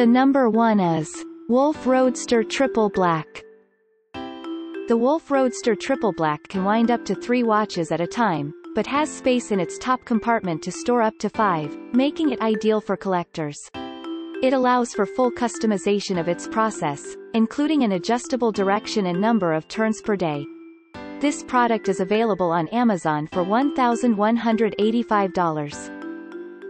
The number one is Wolf Roadster Triple Black. The Wolf Roadster Triple Black can wind up to three watches at a time, but has space in its top compartment to store up to five, making it ideal for collectors. It allows for full customization of its process, including an adjustable direction and number of turns per day. This product is available on Amazon for $1,185.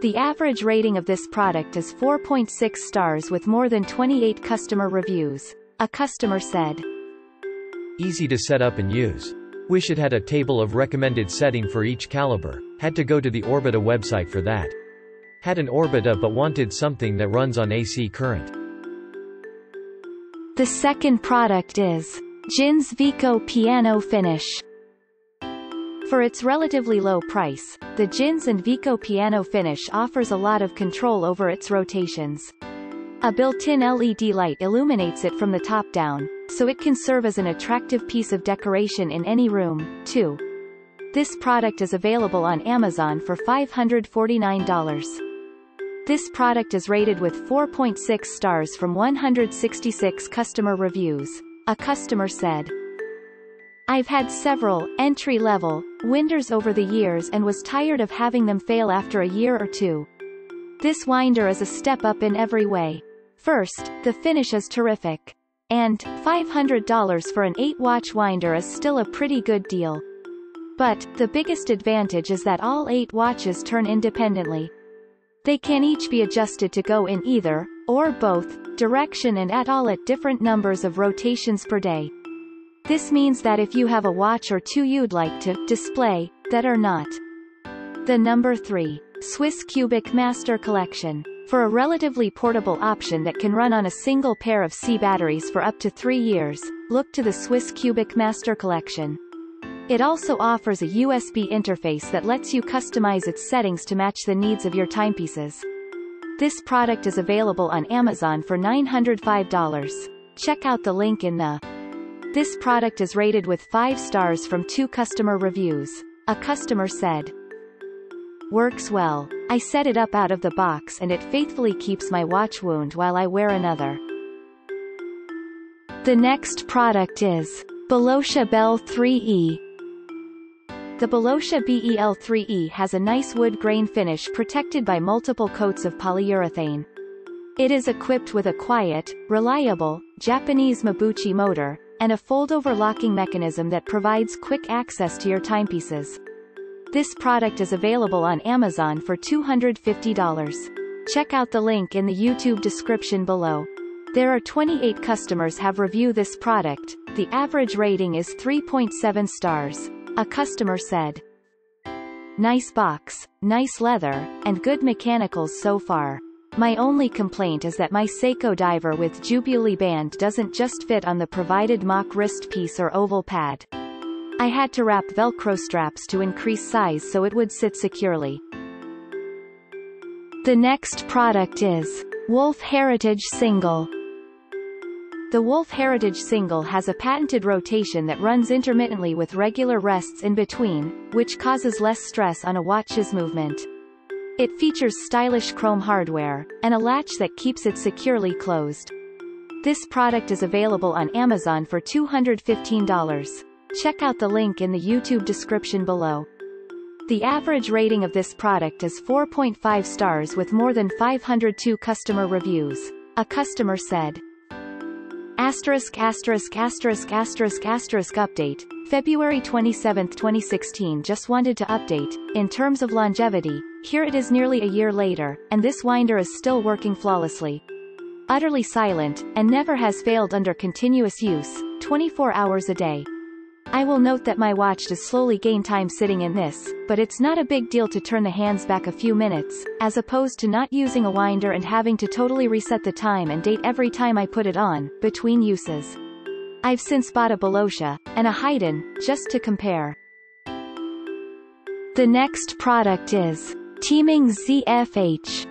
The average rating of this product is 4.6 stars with more than 28 customer reviews. A customer said, Easy to set up and use. Wish it had a table of recommended setting for each caliber. Had to go to the Orbita website for that. Had an Orbita but wanted something that runs on AC current. The second product is Jins Vico Piano Finish. For its relatively low price, the Jins and Vico Piano Finish offers a lot of control over its rotations. A built-in LED light illuminates it from the top down, so it can serve as an attractive piece of decoration in any room, too. This product is available on Amazon for $549. This product is rated with 4.6 stars from 166 customer reviews. A customer said, I've had several, entry-level, winders over the years and was tired of having them fail after a year or two. This winder is a step up in every way. First, the finish is terrific. And, $500 for an 8-watch winder is still a pretty good deal. But, the biggest advantage is that all 8 watches turn independently. They can each be adjusted to go in either, or both, direction and at all at different numbers of rotations per day. This means that if you have a watch or two you'd like to display, that are not. The number 3. Swiss Kubik Master Collection. For a relatively portable option that can run on a single pair of C batteries for up to three years, look to the Swiss Kubik Master Collection. It also offers a USB interface that lets you customize its settings to match the needs of your timepieces. This product is available on Amazon for $905. Check out the link in the. This product is rated with 5 stars from 2 customer reviews. A customer said, Works well. I set it up out of the box and it faithfully keeps my watch wound while I wear another. The next product is Belocia Bel 3E. The Belocia BEL3E has a nice wood grain finish protected by multiple coats of polyurethane. It is equipped with a quiet, reliable, Japanese Mabuchi motor, and a fold-over locking mechanism that provides quick access to your timepieces. This product is available on Amazon for $250. Check out the link in the YouTube description below. There are 28 customers have reviewed this product, the average rating is 3.7 stars. A customer said. Nice box, nice leather, and good mechanicals so far. My only complaint is that my Seiko diver with Jubilee band doesn't just fit on the provided mock wrist piece or oval pad. I had to wrap Velcro straps to increase size so it would sit securely. The next product is Wolf Heritage Single. The Wolf Heritage single has a patented rotation that runs intermittently with regular rests in between, which causes less stress on a watch's movement. It features stylish chrome hardware, and a latch that keeps it securely closed. This product is available on Amazon for $215. Check out the link in the YouTube description below. The average rating of this product is 4.5 stars with more than 502 customer reviews. A customer said, Asterisk asterisk asterisk asterisk asterisk update, February 27, 2016 just wanted to update, in terms of longevity, here it is nearly a year later, and this winder is still working flawlessly. Utterly silent, and never has failed under continuous use, 24 hours a day. I will note that my watch does slowly gain time sitting in this, but it's not a big deal to turn the hands back a few minutes, as opposed to not using a winder and having to totally reset the time and date every time I put it on, between uses. I've since bought a Belocia, and a Heiden, just to compare. The next product is Teeming ZFH.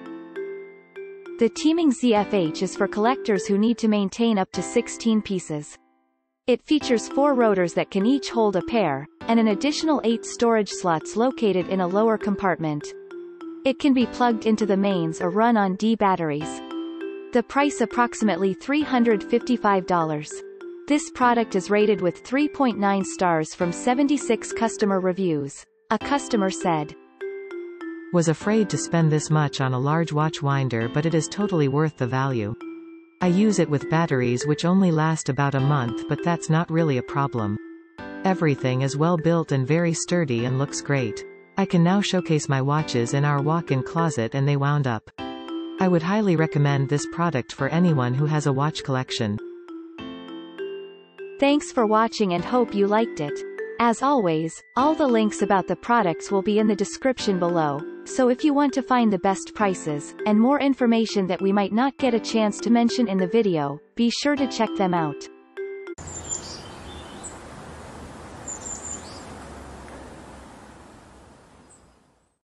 The Teeming ZFH is for collectors who need to maintain up to 16 pieces. It features four rotors that can each hold a pair, and an additional eight storage slots located in a lower compartment. It can be plugged into the mains or run on D batteries. The price approximately $355. This product is rated with 3.9 stars from 76 customer reviews. A customer said, Was afraid to spend this much on a large watch winder but it is totally worth the value. I use it with batteries which only last about a month but that's not really a problem. Everything is well built and very sturdy and looks great. I can now showcase my watches in our walk-in closet and they wound up. I would highly recommend this product for anyone who has a watch collection. Thanks for watching and hope you liked it. As always, all the links about the products will be in the description below, so if you want to find the best prices, and more information that we might not get a chance to mention in the video, be sure to check them out.